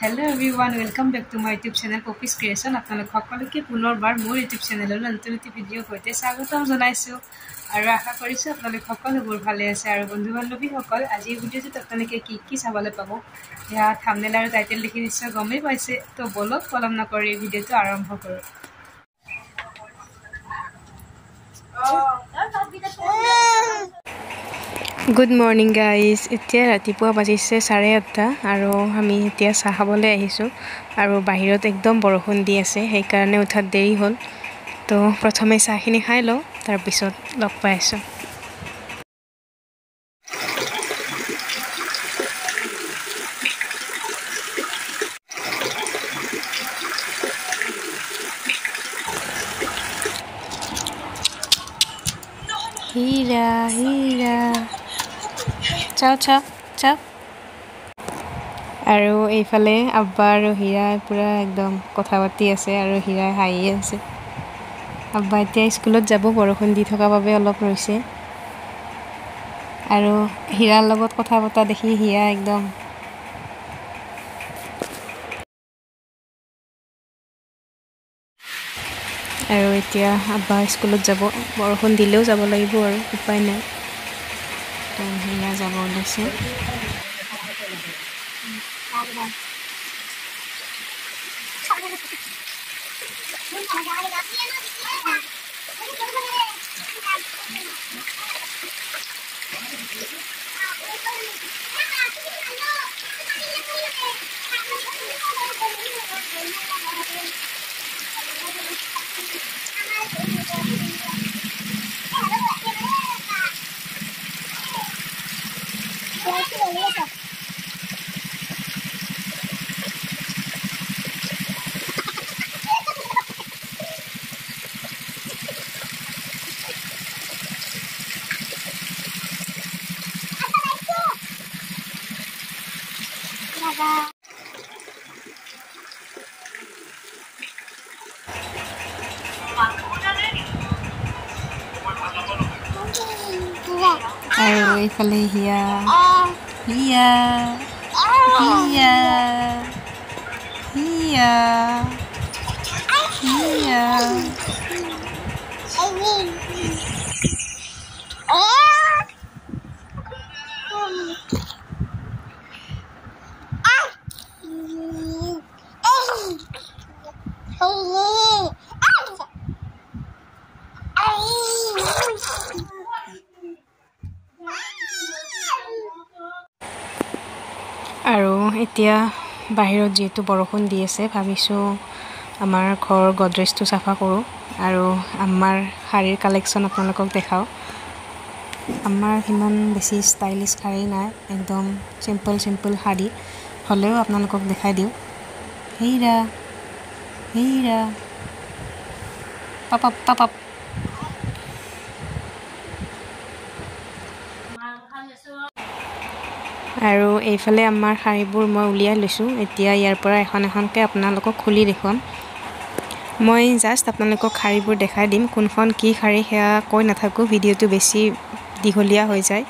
Hello' everyone welcome back to my YouTube channel Poppy's creation আপোনালোক সকলোকে পুনৰবাৰ মোৰ ইউটিউব চেনেলৰ নতুন নতুন ভিডিঅ'ৰ সৈতে স্বাগতম জনাইছোঁ আৰু আশা কৰিছোঁ আপোনালোক সকলোবোৰ ভালে আছে আৰু বন্ধু বান্ধৱীসকল আজিৰ ভিডিঅ'টোত আপোনালোকে কি কি চাবলৈ পাব সেয়া থামনেল আৰু টাইটেল দেখি নিশ্চয় গমেই পাইছে তো বলক পলম নকৰি ভিডিঅ'টো আৰম্ভ কৰোঁ গুড মৰ্ণিং গাইজ এতিয়া ৰাতিপুৱা বাজিছে চাৰে আঠটা আৰু আমি এতিয়া চাহ খাবলৈ আহিছোঁ আৰু বাহিৰত একদম বৰষুণ দি আছে সেইকাৰণে উঠাত দেৰি হ'ল। তো প্ৰথমে চাহখিনি খাই লওঁ তাৰপিছত লগ পাই আছোঁ। হীৰা হীৰা। চাও চাও চাও। আৰু এইফালে আব্বা আৰু হীৰাই পূৰা একদম কথা পাতি আছে আৰু হীৰাই হাঁহিয়ে আছে। আব্বা এতিয়া স্কুলত যাব বৰষুণ দি থকা বাবে অলপ ৰৈছে। আৰু হীৰাৰ লগত কথা পতা দেখি হীৰা একদম আৰু এতিয়া আব্বা স্কুলত যাব বৰষুণ দিলেও যাব লাগিব আৰু উপায় নাই। তো হীৰা যাব ওলাইছে Ay, kali hiya. Hiya. Hiya. Hiya. Hiya. এতিয়া বাহিৰত যিহেতু বৰষুণ দি আছে ভাবিছোঁ আমাৰ ঘৰ গডৰেজটো চাফা কৰোঁ আৰু আমাৰ শাৰীৰ কালেকশ্যন আপোনালোকক দেখাওঁ। আমাৰ সিমান বেছি ষ্টাইলিছ শাৰী নাই একদম চিম্পল চিম্পল শাৰী। হ'লেও আপোনালোকক দেখাই দিওঁ। হেইৰা হেইৰা। পাপাপ পাপাপ আৰু এইফালে আমাৰ শাৰীবোৰ মই উলিয়াই লৈছোঁ। এতিয়া ইয়াৰ পৰা এখন এখনকৈ আপোনালোকক খুলি দেখুৱাম। মই জাষ্ট আপোনালোকক শাৰীবোৰ দেখাই দিম কোনখন কি শাৰী সেয়া কৈ নাথাকোঁ ভিডিঅ'টো বেছি দীঘলীয়া হৈ যায়।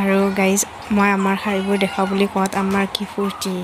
আৰু গাইজ মই আমাৰ শাৰীবোৰ দেখাওঁ বুলি কোৱাত আমাৰ কি ফূৰ্তি।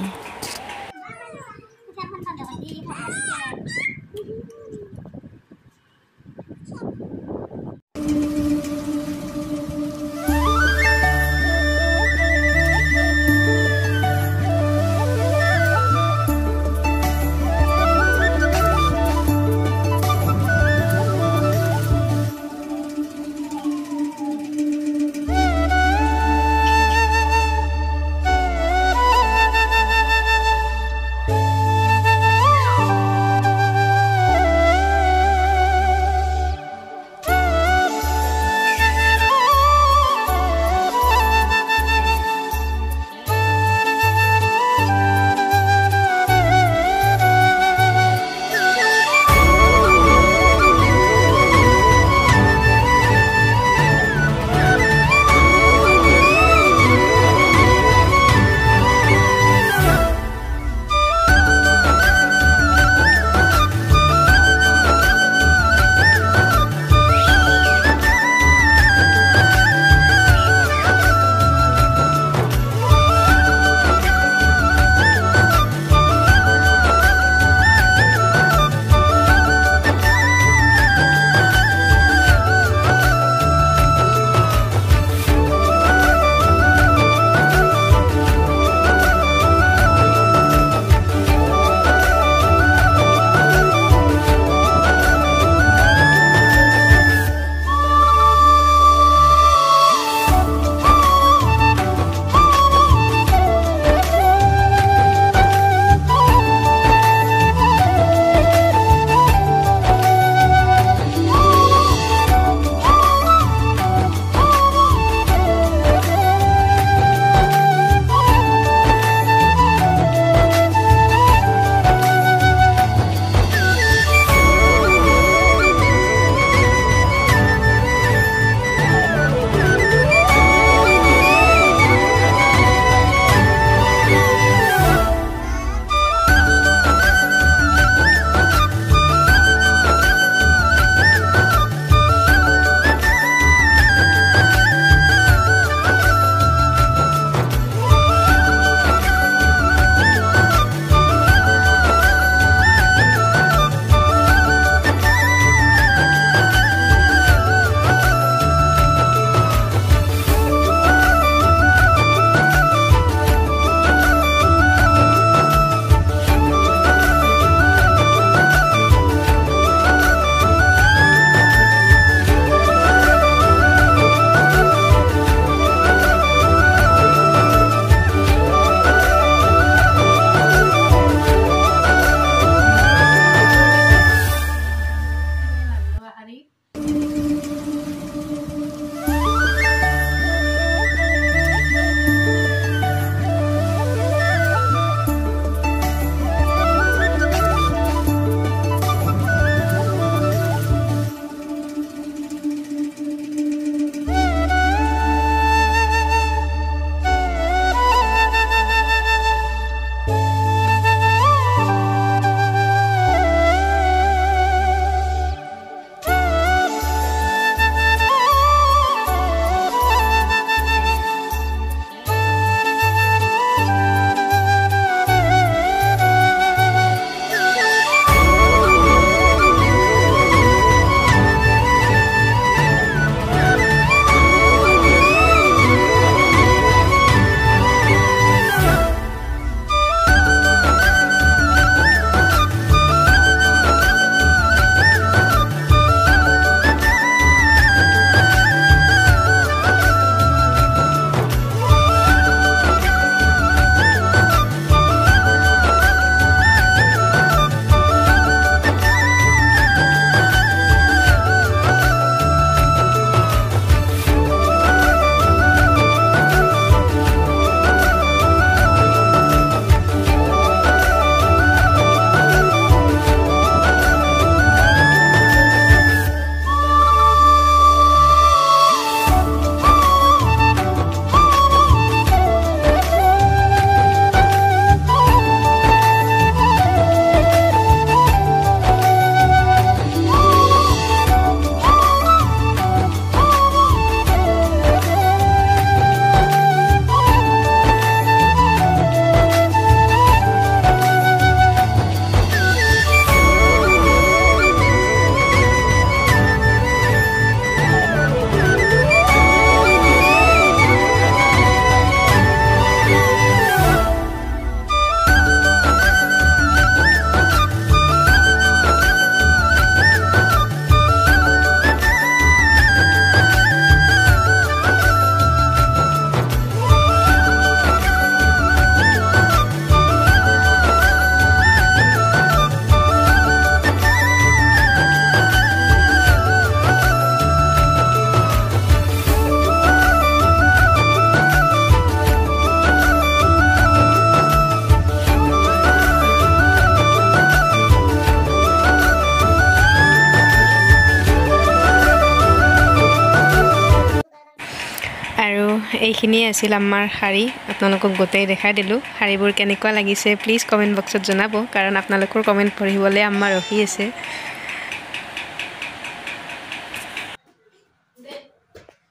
এইখিনিয়ে আছিল আমাৰ শাৰী। আপোনালোকক গোটেই দেখাই দিলোঁ। শাৰীবোৰ কেনেকুৱা লাগিছে প্লিজ কমেণ্ট বক্সত জনাব কাৰণ আপোনালোকৰ কমেণ্ট পঢ়িবলৈ আমাৰ ৰখি আছে।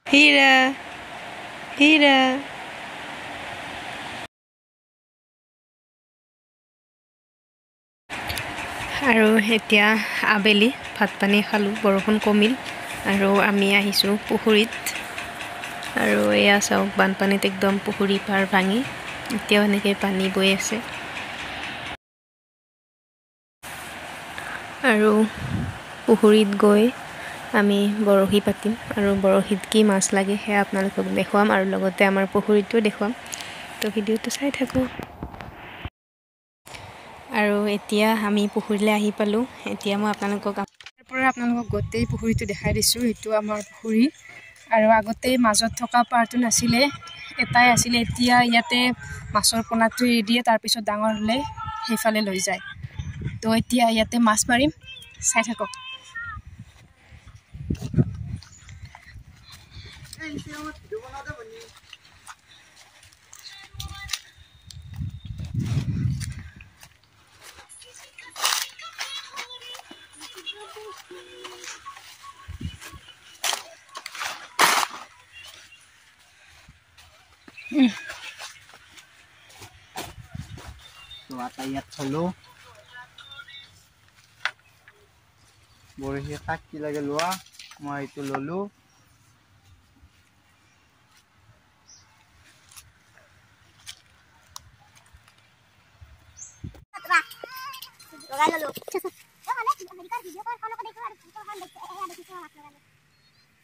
হীৰা হীৰা। আৰু এতিয়া আবেলি ভাত পানী খালোঁ বৰষুণ কমিল আৰু আমি আহিছোঁ পুখুৰীত। আৰু এয়া চাওক বানপানীত একদম পুখুৰী পাৰ ভাঙি এতিয়াও এনেকৈ পানী বৈ আছে। আৰু পুখুৰীত গৈ আমি বৰশী পাতিম আৰু বৰশীত কি মাছ লাগে সেয়া আপোনালোকক দেখুৱাম আৰু লগতে আমাৰ পুখুৰীটো দেখুৱাম। তো ভিডিঅ'টো চাই থাকোঁ। আৰু এতিয়া আমি পুখুৰীলৈ আহি পালোঁ। এতিয়া মই আপোনালোকক পৰা আপোনালোকক গোটেই পুখুৰীটো দেখাই দিছোঁ। সেইটো আমাৰ পুখুৰী। আৰু আগতে মাজত থকা পাৰটো নাছিলে এটাই আছিলে এতিয়া ইয়াতে মাছৰ পোনাটো এৰি দিয়ে তাৰপিছত ডাঙৰ হ'লে সেইফালে লৈ যায়। তো এতিয়া ইয়াতে মাছ মাৰিম চাই থাকক। ইয়াত থলো বৰশী কাক কি লাগে মই এইটো ললো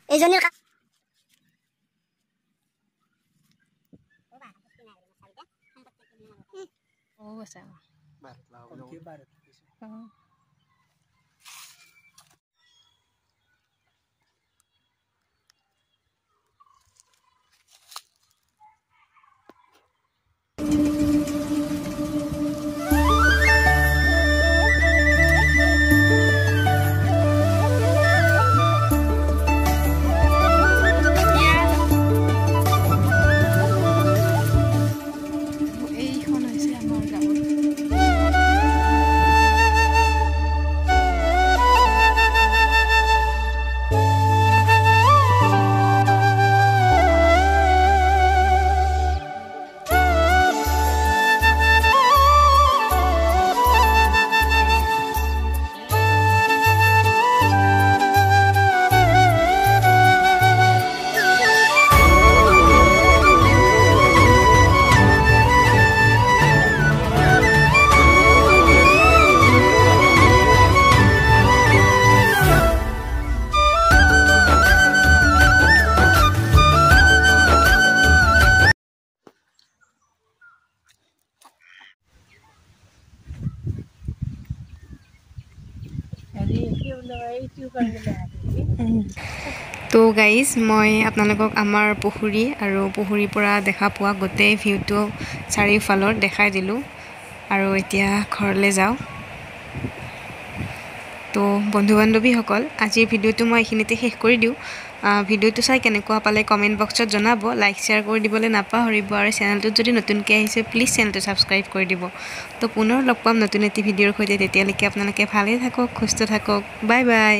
এইজনীৰ भाषामा भारतमा তো গাইজ মই আপোনালোকক আমাৰ পুখুৰী আৰু পুখুৰীৰ পৰা দেখা পোৱা গোটেই ভিউটো চাৰিওফালৰ দেখাই দিলোঁ। আৰু এতিয়া ঘৰলৈ যাওঁ। তো বন্ধু বান্ধৱীসকল আজিৰ ভিডিঅ'টো মই এইখিনিতে শেষ কৰি দিওঁ। ভিডিঅ'টো চাই কেনেকুৱা পালে কমেণ্ট বক্সত জনাব। লাইক শ্বেয়াৰ কৰি দিবলৈ নাপাহৰিব। আৰু চেনেলটোত যদি নতুনকৈ আহিছে প্লিজ চেনেলটো ছাবস্ক্ৰাইব কৰি দিব। তো পুনৰ লগ পাম নতুন এটি ভিডিঅ'ৰ সৈতে। তেতিয়ালৈকে আপোনালোকে ভালেই থাকক সুস্থ থাকক। Bye bye